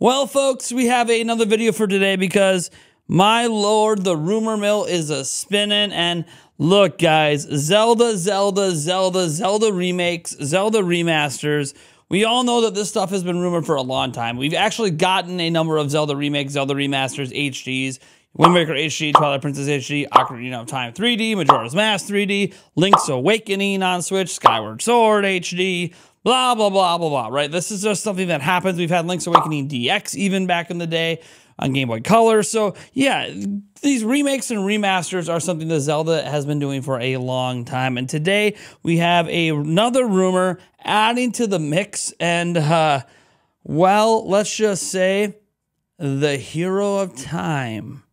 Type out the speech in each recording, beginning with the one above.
Well, folks, we have another video for today because my lord, the rumor mill is a spinning. And look, guys, Zelda, Zelda, Zelda, Zelda remakes, Zelda remasters. We all know that this stuff has been rumored for a long time. We've actually gotten a number of Zelda remakes, Zelda remasters, HDs. Wind Waker HD, Twilight Princess HD, Ocarina of Time 3D, Majora's Mask 3D, Link's Awakening on Switch, Skyward Sword HD, blah, blah, blah, blah, blah, right? This is just something that happens. We've had Link's Awakening DX even back in the day on Game Boy Color. So, yeah, these remakes and remasters are something that Zelda has been doing for a long time. And today we have a, another rumor adding to the mix. And, uh, well, let's just say the hero of time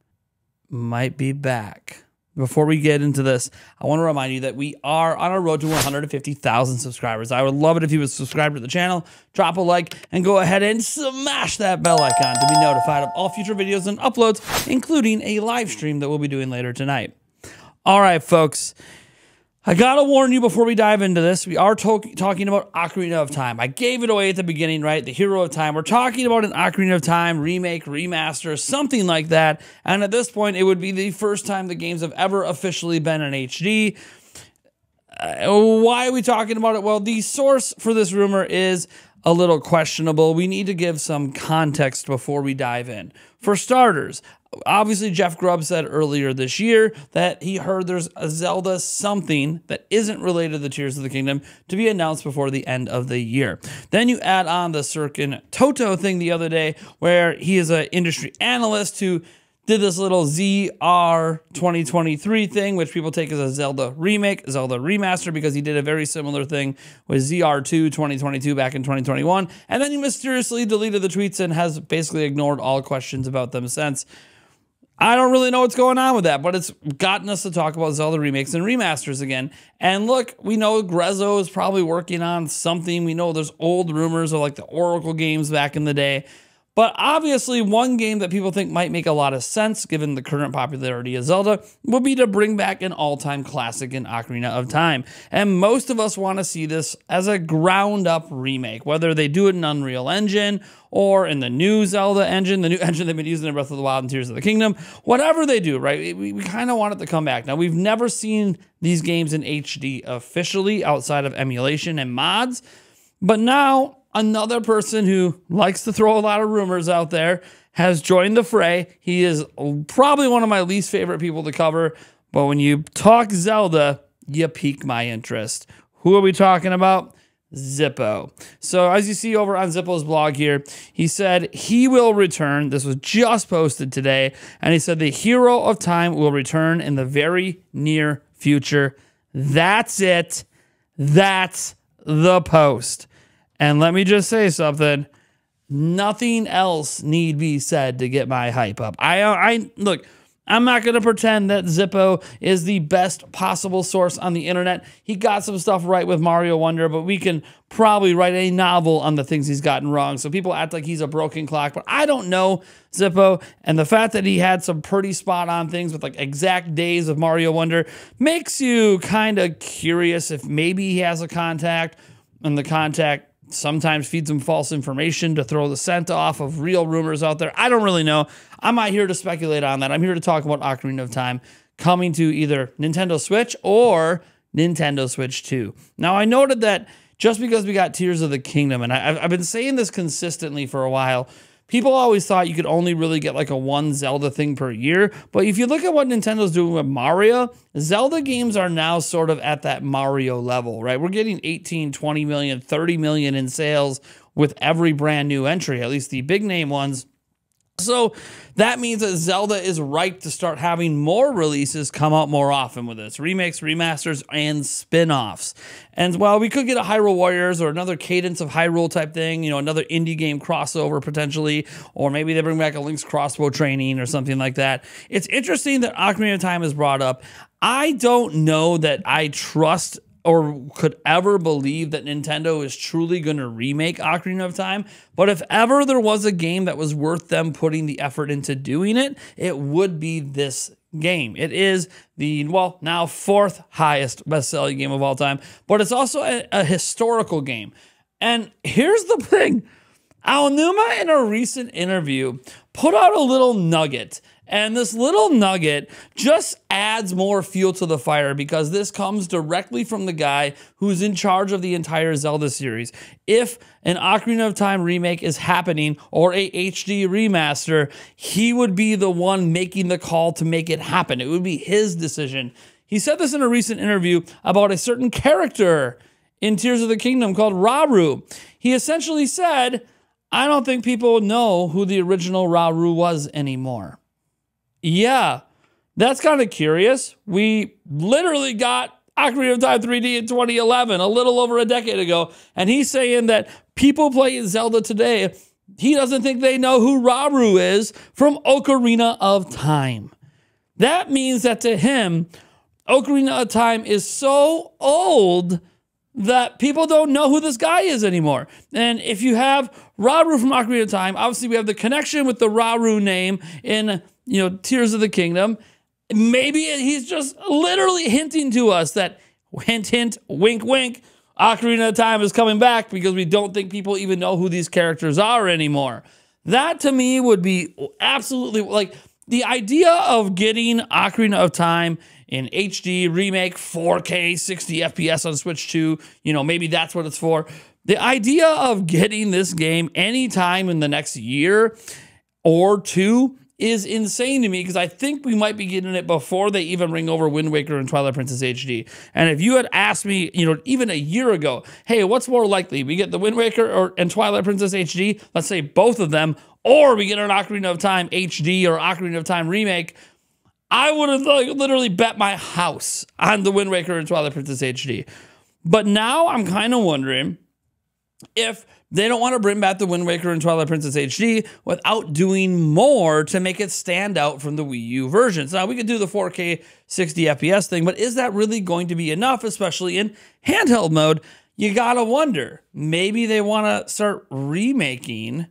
might be back. Before we get into this, I want to remind you that we are on our road to 150,000 subscribers. I would love it if you would subscribe to the channel, drop a like, and go ahead and smash that bell icon to be notified of all future videos and uploads, including a live stream that we'll be doing later tonight. All right, folks. I gotta warn you before we dive into this, we are talking about Ocarina of Time. I gave it away at the beginning, right? The Hero of Time. We're talking about an Ocarina of Time remake, remaster, something like that. And at this point, it would be the first time the games have ever officially been in HD. Uh, why are we talking about it? Well, the source for this rumor is a little questionable. We need to give some context before we dive in. For starters, obviously Jeff Grubb said earlier this year that he heard there's a Zelda something that isn't related to the Tears of the Kingdom to be announced before the end of the year. Then you add on the Serkan Toto thing the other day where he is an industry analyst who did this little ZR 2023 thing, which people take as a Zelda remake, Zelda remaster, because he did a very similar thing with ZR2 2022 back in 2021. And then he mysteriously deleted the tweets and has basically ignored all questions about them since. I don't really know what's going on with that, but it's gotten us to talk about Zelda remakes and remasters again. And look, we know Grezzo is probably working on something. We know there's old rumors of like the Oracle games back in the day. But obviously, one game that people think might make a lot of sense given the current popularity of Zelda would be to bring back an all time classic in Ocarina of Time. And most of us want to see this as a ground up remake, whether they do it in Unreal Engine or in the new Zelda engine, the new engine they've been using in Breath of the Wild and Tears of the Kingdom, whatever they do, right? We, we kind of want it to come back. Now, we've never seen these games in HD officially outside of emulation and mods, but now another person who likes to throw a lot of rumors out there has joined the fray. He is probably one of my least favorite people to cover, but when you talk Zelda, you pique my interest. Who are we talking about? Zippo. So, as you see over on Zippo's blog here, he said he will return. This was just posted today. And he said the hero of time will return in the very near future. That's it. That's the post. And let me just say something. Nothing else need be said to get my hype up. I uh, I look, I'm not going to pretend that Zippo is the best possible source on the internet. He got some stuff right with Mario Wonder, but we can probably write a novel on the things he's gotten wrong. So people act like he's a broken clock, but I don't know Zippo. And the fact that he had some pretty spot on things with like exact days of Mario Wonder makes you kind of curious if maybe he has a contact and the contact sometimes feeds them false information to throw the scent off of real rumors out there. I don't really know. I'm not here to speculate on that. I'm here to talk about Ocarina of Time coming to either Nintendo Switch or Nintendo Switch 2. Now, I noted that just because we got Tears of the Kingdom, and I, have been saying this consistently for a while, people always thought you could only really get like a one Zelda thing per year. But if you look at what Nintendo's doing with Mario, Zelda games are now sort of at that Mario level, right? We're getting 18, 20 million, 30 million in sales with every brand new entry, at least the big name ones. So that means that Zelda is ripe to start having more releases come out more often with this remakes, remasters, and spin offs. And while we could get a Hyrule Warriors or another Cadence of Hyrule type thing, you know, another indie game crossover potentially, or maybe they bring back a Link's crossbow training or something like that. It's interesting that Ocarina of Time is brought up. I don't know that I trust or could ever believe that Nintendo is truly going to remake Ocarina of Time. But if ever there was a game that was worth them putting the effort into doing it, it would be this game. It is the, well, now fourth highest best selling game of all time, but it's also a, a historical game. And here's the thing Aonuma, in a recent interview, put out a little nugget. And this little nugget just adds more fuel to the fire because this comes directly from the guy who's in charge of the entire Zelda series. If an Ocarina of Time remake is happening or a HD remaster, he would be the one making the call to make it happen. It would be his decision. He said this in a recent interview about a certain character in Tears of the Kingdom called Rauru. He essentially said, I don't think people know who the original Rauru was anymore. Yeah, that's kind of curious. We literally got Ocarina of Time 3D in 2011, a little over a decade ago, and he's saying that people playing Zelda today, he doesn't think they know who Rauru is from Ocarina of Time. That means that to him, Ocarina of Time is so old that people don't know who this guy is anymore. And if you have Rauru from Ocarina of Time, obviously we have the connection with the Rauru name in, you know, Tears of the Kingdom. Maybe he's just literally hinting to us that hint, hint, wink, wink, Ocarina of Time is coming back because we don't think people even know who these characters are anymore. That to me would be absolutely like the idea of getting Ocarina of Time in HD remake 4K 60 FPS on Switch 2, you know, maybe that's what it's for. The idea of getting this game anytime in the next year or two is insane to me because I think we might be getting it before they even bring over Wind Waker and Twilight Princess HD. And if you had asked me, you know, even a year ago, hey, what's more likely? We get the Wind Waker or and Twilight Princess HD, let's say both of them, or we get an Ocarina of Time HD or Ocarina of Time remake, I would have like, literally bet my house on the Wind Waker and Twilight Princess HD. But now I'm kind of wondering if they don't want to bring back the Wind Waker and Twilight Princess HD without doing more to make it stand out from the Wii U versions. Now, we could do the 4K 60 FPS thing, but is that really going to be enough, especially in handheld mode? You gotta wonder. Maybe they want to start remaking,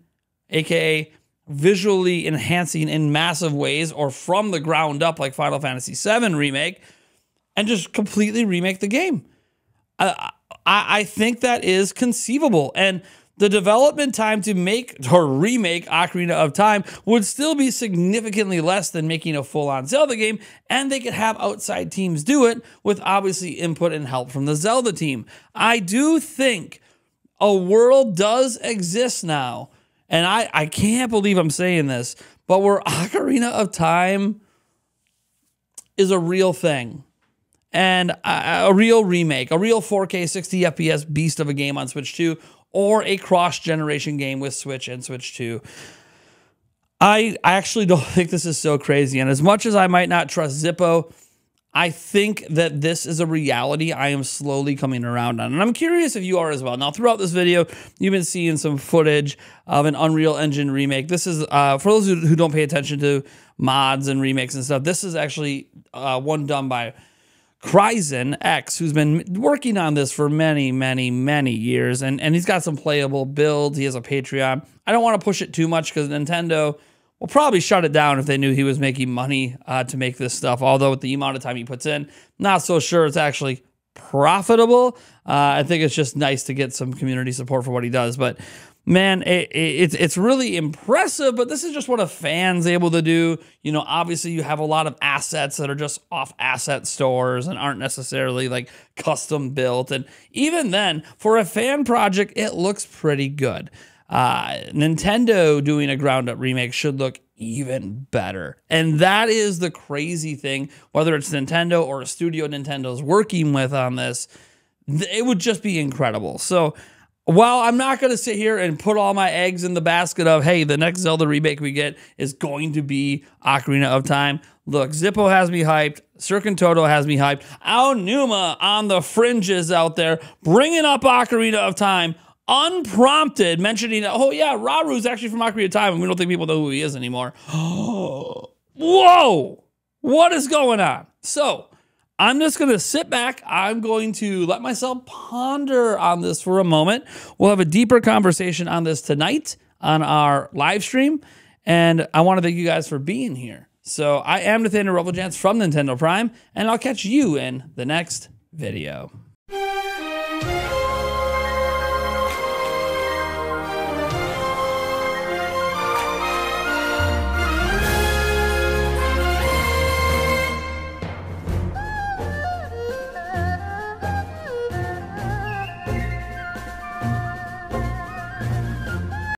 aka visually enhancing in massive ways or from the ground up like Final Fantasy VII Remake and just completely remake the game. I, I, I think that is conceivable. And the development time to make or remake Ocarina of Time would still be significantly less than making a full on Zelda game, and they could have outside teams do it with obviously input and help from the Zelda team. I do think a world does exist now and I, I can't believe I'm saying this, but where Ocarina of Time is a real thing and a, a, real remake, a real 4K 60 FPS beast of a game on Switch 2, or a cross generation game with Switch and Switch 2. I, actually don't think this is so crazy. And as much as I might not trust Zippo, I think that this is a reality I am slowly coming around on. And I'm curious if you are as well. Now, throughout this video, you've been seeing some footage of an Unreal Engine remake. This is, uh, for those who, don't pay attention to mods and remakes and stuff, this is actually uh, one done by CryZENx, who's been working on this for many, many, many years. And, and he's got some playable builds. He has a Patreon. I don't want to push it too much because Nintendo will probably shut it down if they knew he was making money uh, to make this stuff. Although with the amount of time he puts in, not so sure it's actually profitable. Uh, I think it's just nice to get some community support for what he does. But man, it, it, it's it's really impressive. But this is just what a fan's able to do. You know, obviously you have a lot of assets that are just off asset stores and aren't necessarily like custom built. And even then, for a fan project, it looks pretty good. Uh, Nintendo doing a ground up remake should look even better. And that is the crazy thing, whether it's Nintendo or a studio Nintendo's working with on this, it would just be incredible. So, while I'm not going to sit here and put all my eggs in the basket of, hey, the next Zelda remake we get is going to be Ocarina of Time, look, Zippo has me hyped. Serkan Toto has me hyped. Aonuma on the fringes out there, bringing up Ocarina of Time unprompted, mentioning, oh yeah, is actually from Ocarina of Time, and we don't think people know who he is anymore. Whoa! What is going on? So, I'm just going to sit back. I'm going to let myself ponder on this for a moment. We'll have a deeper conversation on this tonight on our live stream. And I want to thank you guys for being here. So I am Nathaniel Rebelljans from Nintendo Prime, and I'll catch you in the next video.